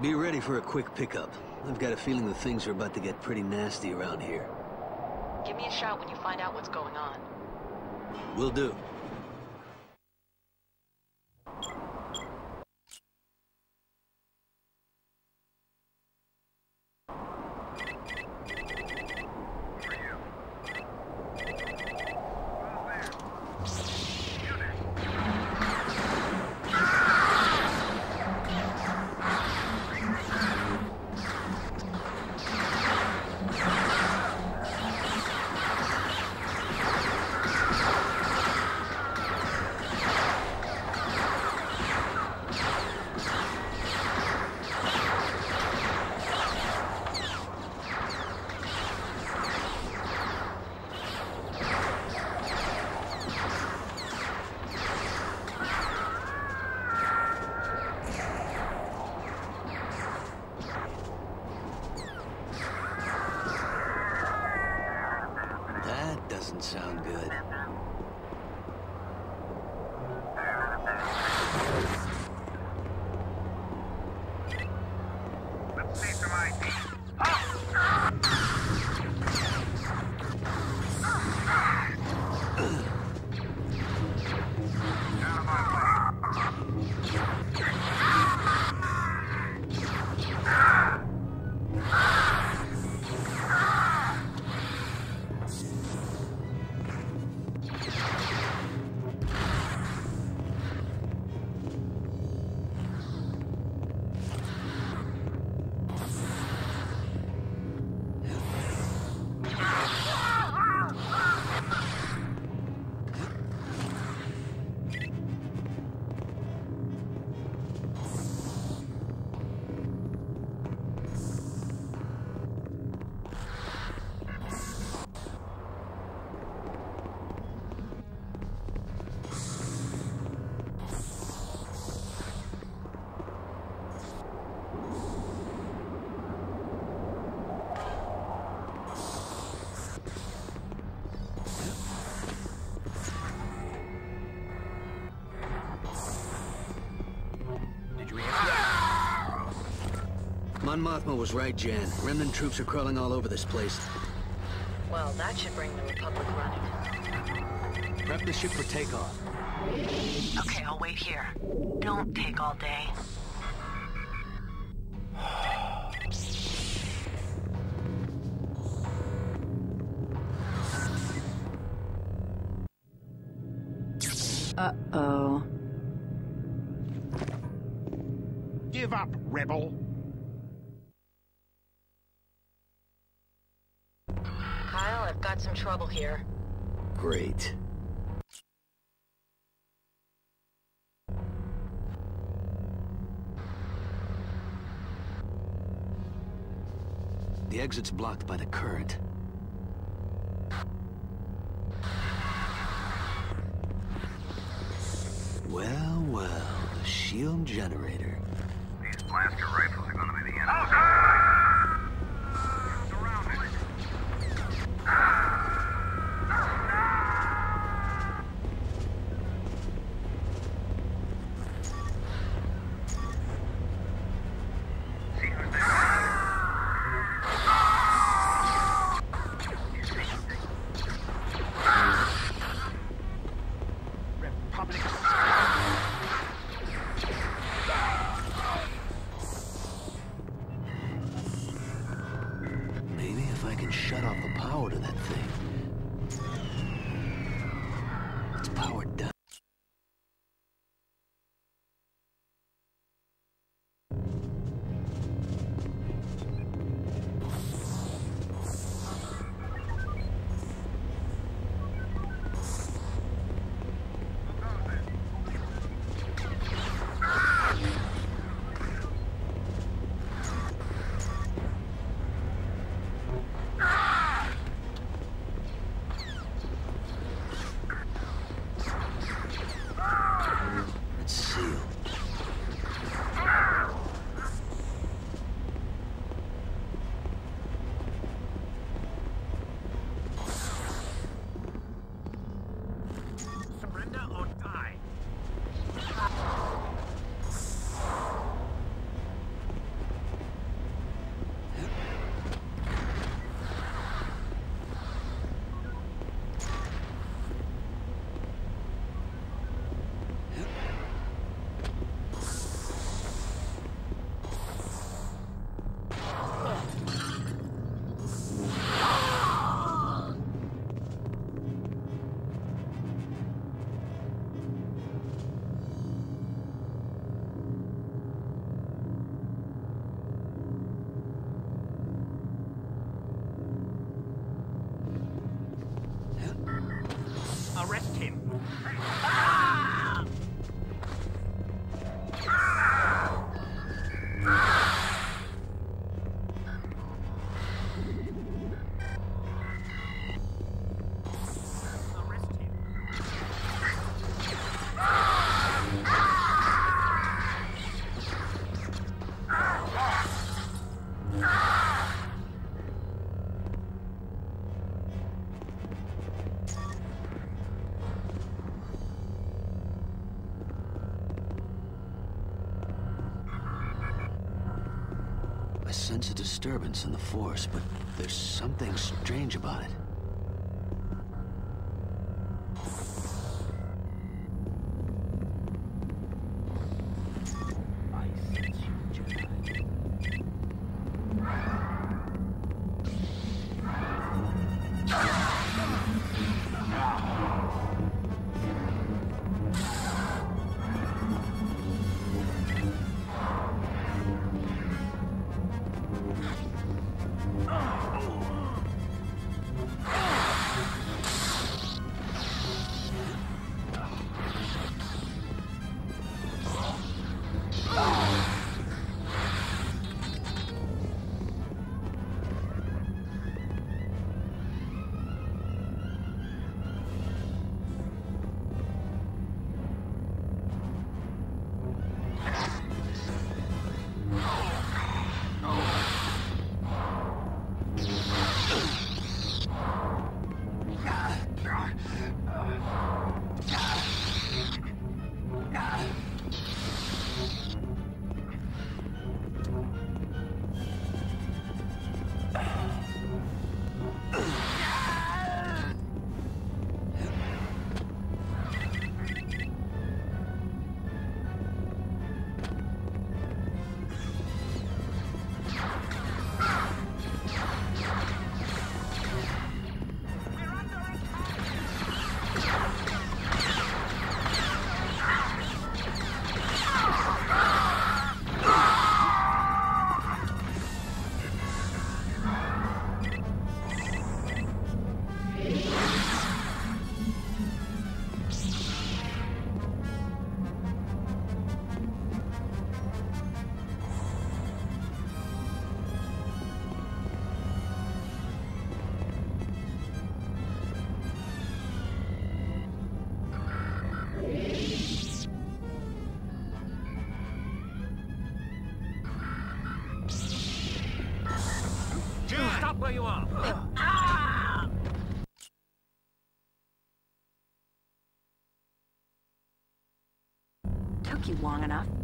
Be ready for a quick pickup. I've got a feeling that things are about to get pretty nasty around here. Give me a shout when you find out what's going on. Will do. That doesn't sound good. Mon Mothma was right, Jan. Remnant troops are crawling all over this place. Well, that should bring the Republic running. Prep the ship for takeoff. Okay, I'll wait here. Don't take all day. Uh-oh. Give up, rebel. Got some trouble here. Great. The exit's blocked by the current. Well, well, the shield generator. These blaster rifles are gonna It's powered sense a disturbance in the force, but there's something strange about it. You long enough.